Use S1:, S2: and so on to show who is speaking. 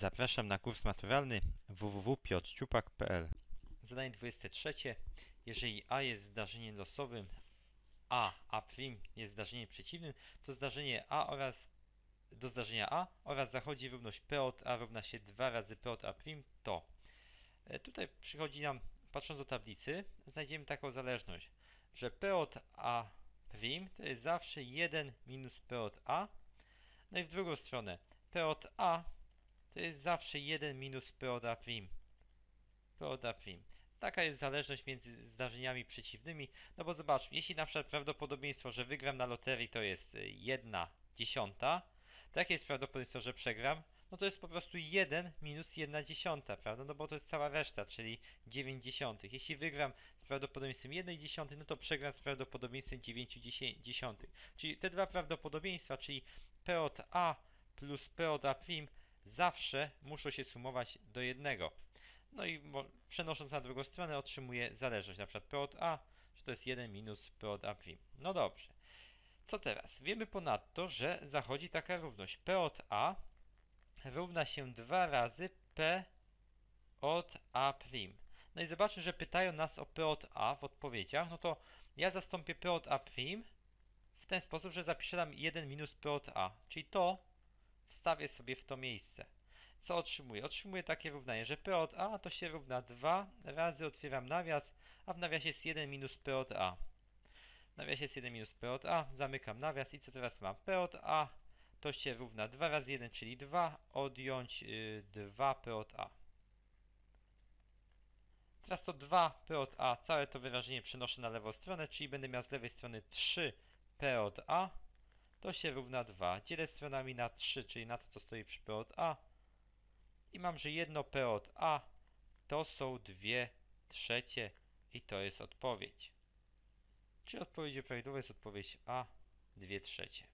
S1: Zapraszam na kurs maturalny www.piotrciupak.pl Zadanie 23. Jeżeli A jest zdarzeniem losowym, A, A' jest zdarzeniem przeciwnym, to zdarzenie A oraz do zdarzenia A oraz zachodzi równość P od A równa się 2 razy P od A', to. E, tutaj przychodzi nam, patrząc do tablicy, znajdziemy taką zależność, że P od A' to jest zawsze 1 minus P od A, no i w drugą stronę P od A to jest zawsze 1 minus P od A'. P od A'. Taka jest zależność między zdarzeniami przeciwnymi, no bo zobaczmy, jeśli na przykład prawdopodobieństwo, że wygram na loterii to jest 1 dziesiąta, to jakie jest prawdopodobieństwo, że przegram? No to jest po prostu 1 minus 1 dziesiąta, prawda? No bo to jest cała reszta, czyli 9 dziesiątych. Jeśli wygram z prawdopodobieństwem 1 dziesiątej, no to przegram z prawdopodobieństwem 9 dziesiątych. Czyli te dwa prawdopodobieństwa, czyli P od A plus P od A' zawsze muszą się sumować do jednego. No i przenosząc na drugą stronę otrzymuję zależność, na przykład P od A, że to jest 1 minus P od A'. No dobrze. Co teraz? Wiemy ponadto, że zachodzi taka równość. P od A równa się 2 razy P od A'. No i zobaczmy, że pytają nas o P od A w odpowiedziach. No to ja zastąpię P od A' w ten sposób, że zapiszę tam 1 minus P od A. Czyli to wstawię sobie w to miejsce. Co otrzymuję? Otrzymuję takie równanie, że P od A to się równa 2 razy otwieram nawias, a w nawiasie jest 1 minus P od A. W nawiasie jest 1 minus P od A, zamykam nawias i co teraz mam? P od A to się równa 2 razy 1, czyli 2, odjąć yy, 2P od A. Teraz to 2P od A, całe to wyrażenie przenoszę na lewą stronę, czyli będę miał z lewej strony 3P od A to się równa 2. Dzielę stronami na 3, czyli na to, co stoi przy P od A. I mam, że jedno P od A to są 2 trzecie i to jest odpowiedź. Czy odpowiedź prawidłowa jest odpowiedź A, 2 trzecie.